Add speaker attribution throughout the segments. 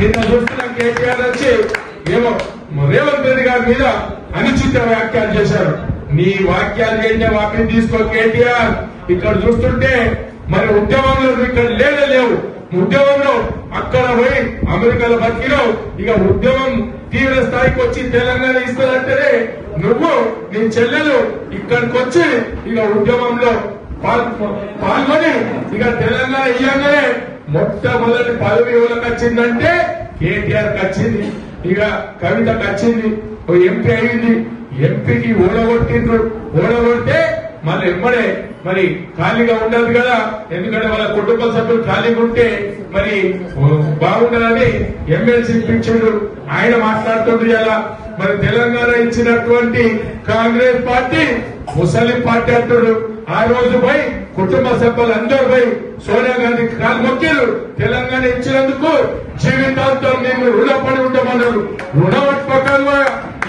Speaker 1: నిన్న చూస్తున్న కేటీఆర్ వచ్చి ఏమో రేవంత్ రెడ్డి గారి మీద అనుచిత వ్యాఖ్యలు చేశారు. నీ వాక్యాలు ఏంటో వాటిని తీసుకో కేటీఆర్. ఇక్కడ చూస్తుంటే మరి ఉద్యమంలో ఇక్కడ లేనే లేవు. ఉద్యమంలో అక్కడ పోయి అమెరికాలో బతికినావు. ఇక ఉద్యమం తీవ్ర స్థాయికి వచ్చి తెలంగాణ ఇస్తుందంటేనే నువ్వు నీ చెల్లెలు ఇక్కడికి వచ్చి ఇక ఉద్యమంలో పాల్గొని ఇక తెలంగాణ ఇయ్యంగానే మొట్టమొదటి పదవి ఎవరికి వచ్చిందంటే కేటీఆర్ వచ్చింది. ఇక కవితకు వచ్చింది. ఓ ఎంపీ అయింది. ఎంపీకి ఓడగొట్టిండ్రు. ఓడగొడితే మళ్ళీ ఎమ్మడే మరి ఖాళీగా ఉండదు కదా. ఎందుకంటే వాళ్ళ కుటుంబ సభ్యులు ఖాళీగా ఉంటే మరి బాగుండాలని ఎమ్మెల్సీ పిలిచిండు ఆయన మాట్లాడుతుండ్రు ఇలా. మరి తెలంగాణ ఇచ్చినటువంటి కాంగ్రెస్ పార్టీ ముసలిం పార్టీ అంటారు ఆ రోజు పోయి కుటుంబ సభ్యులందరూ పోయి సోనియా గాంధీ తెలంగాణ ఇచ్చినందుకు జీవితాంతం మేము రుణపడి ఉంటామన్నారు రుణపట్టుకోకుండా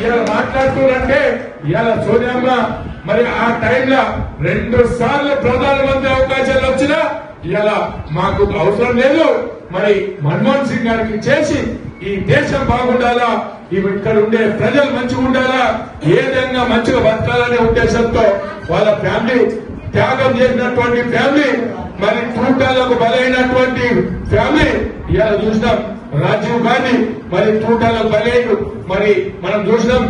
Speaker 1: ఇలా మాట్లాడుతున్నారంటే ఇలా సోనియమ్మ మరి ఆ టైంలో రెండు సార్లు ప్రధానమంత్రి అవకాశాలు వచ్చినా ఇలా మాకు అవసరం లేదు. మరి మన్మోహన్ సింగ్ గారికి చేసి ఈ దేశం బాగుండాలా? ఇక్కడ ఉండే ప్రజలు మంచిగా ఉండాలా? ఏ విధంగా మంచిగా బతకాలనే ఉద్దేశంతో వాళ్ళ ఫ్యామిలీ త్యాగం చేసినటువంటి ఫ్యామిలీ మరి తూటాలకు బలైనటువంటి ఫ్యామిలీ. ఇలా చూసినాం రాజీవ్ గాంధీ మరి తూటాలకు బలైన మరి మనం చూసినాం